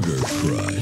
Sugar Crush.